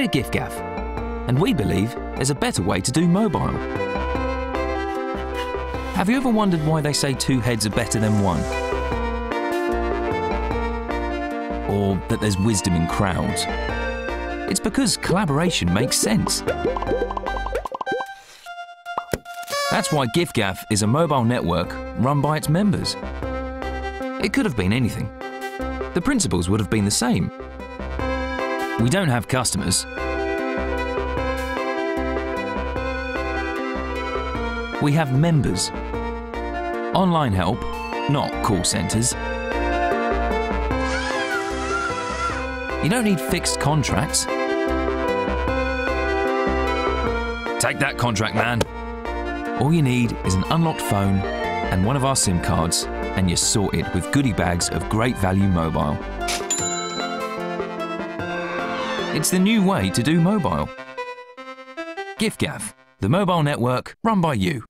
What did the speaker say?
We're giffgaff, and we believe there's a better way to do mobile. Have you ever wondered why they say two heads are better than one? Or that there's wisdom in crowds? It's because collaboration makes sense. That's why giffgaff is a mobile network run by its members. It could have been anything. The principles would have been the same. We don't have customers. We have members. Online help, not call centres. You don't need fixed contracts. Take that contract, man. All you need is an unlocked phone and one of our SIM cards, and you're sorted with goodie bags of great value mobile. It's the new way to do mobile. giffgaff, the mobile network run by you.